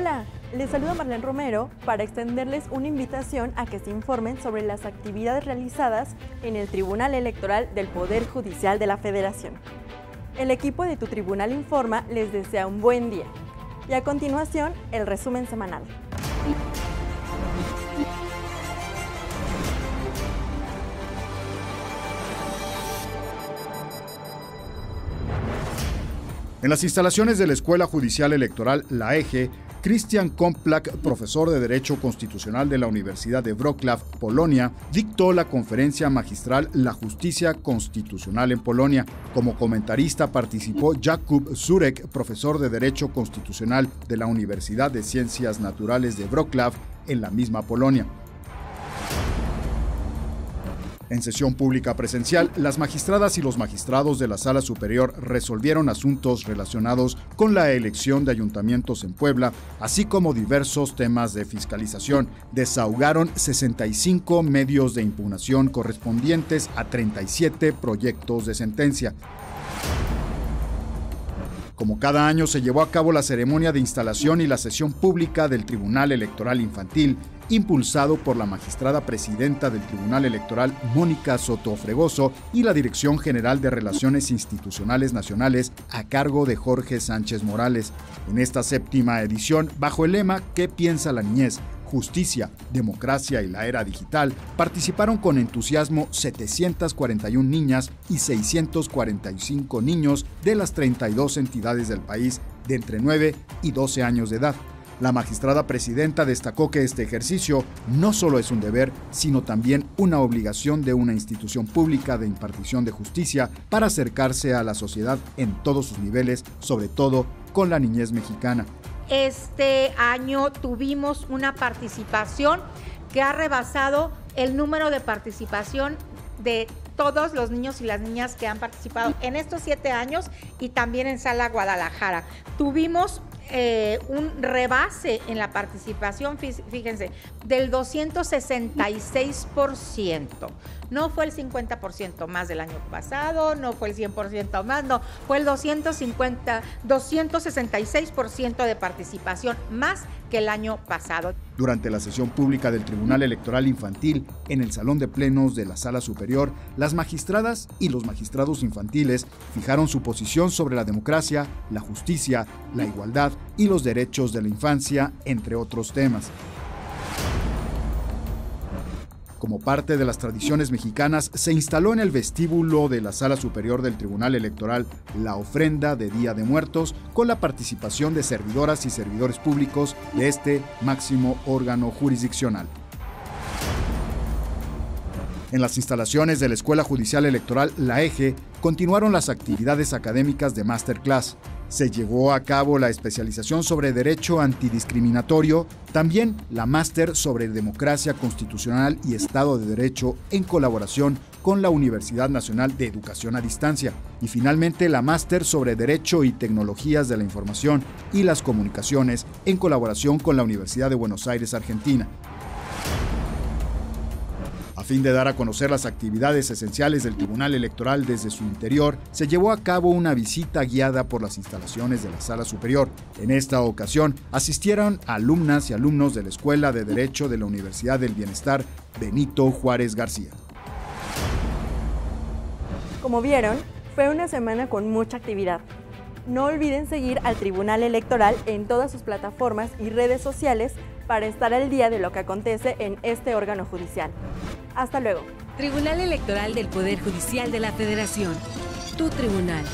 Hola, les saluda Marlene Romero para extenderles una invitación a que se informen sobre las actividades realizadas en el Tribunal Electoral del Poder Judicial de la Federación. El equipo de Tu Tribunal Informa les desea un buen día. Y a continuación, el resumen semanal. En las instalaciones de la Escuela Judicial Electoral, la EGE, Christian Komplak, profesor de Derecho Constitucional de la Universidad de Wrocław, Polonia, dictó la conferencia magistral La Justicia Constitucional en Polonia. Como comentarista participó Jakub Zurek, profesor de Derecho Constitucional de la Universidad de Ciencias Naturales de Wrocław, en la misma Polonia. En sesión pública presencial, las magistradas y los magistrados de la Sala Superior resolvieron asuntos relacionados con la elección de ayuntamientos en Puebla, así como diversos temas de fiscalización. Desahogaron 65 medios de impugnación correspondientes a 37 proyectos de sentencia. Como cada año se llevó a cabo la ceremonia de instalación y la sesión pública del Tribunal Electoral Infantil, impulsado por la magistrada presidenta del Tribunal Electoral Mónica Soto Fregoso y la Dirección General de Relaciones Institucionales Nacionales a cargo de Jorge Sánchez Morales. En esta séptima edición, bajo el lema ¿Qué piensa la niñez? Justicia, Democracia y la Era Digital, participaron con entusiasmo 741 niñas y 645 niños de las 32 entidades del país de entre 9 y 12 años de edad. La magistrada presidenta destacó que este ejercicio no solo es un deber, sino también una obligación de una institución pública de impartición de justicia para acercarse a la sociedad en todos sus niveles, sobre todo con la niñez mexicana. Este año tuvimos una participación que ha rebasado el número de participación de todos los niños y las niñas que han participado en estos siete años y también en Sala Guadalajara. Tuvimos eh, un rebase en la participación, fíjense, del 266%. No fue el 50% más del año pasado, no fue el 100% más, no, fue el 250, 266% de participación más que el año pasado. Durante la sesión pública del Tribunal Electoral Infantil en el Salón de Plenos de la Sala Superior, las magistradas y los magistrados infantiles fijaron su posición sobre la democracia, la justicia, la igualdad y los derechos de la infancia, entre otros temas. Como parte de las tradiciones mexicanas, se instaló en el vestíbulo de la Sala Superior del Tribunal Electoral la ofrenda de Día de Muertos con la participación de servidoras y servidores públicos de este máximo órgano jurisdiccional. En las instalaciones de la Escuela Judicial Electoral, la EGE, continuaron las actividades académicas de Masterclass. Se llevó a cabo la especialización sobre Derecho Antidiscriminatorio, también la máster sobre Democracia Constitucional y Estado de Derecho en colaboración con la Universidad Nacional de Educación a Distancia y finalmente la máster sobre Derecho y Tecnologías de la Información y las Comunicaciones en colaboración con la Universidad de Buenos Aires, Argentina fin de dar a conocer las actividades esenciales del Tribunal Electoral desde su interior, se llevó a cabo una visita guiada por las instalaciones de la Sala Superior. En esta ocasión asistieron alumnas y alumnos de la Escuela de Derecho de la Universidad del Bienestar Benito Juárez García. Como vieron, fue una semana con mucha actividad. No olviden seguir al Tribunal Electoral en todas sus plataformas y redes sociales para estar al día de lo que acontece en este órgano judicial. Hasta luego. Tribunal Electoral del Poder Judicial de la Federación. Tu tribunal.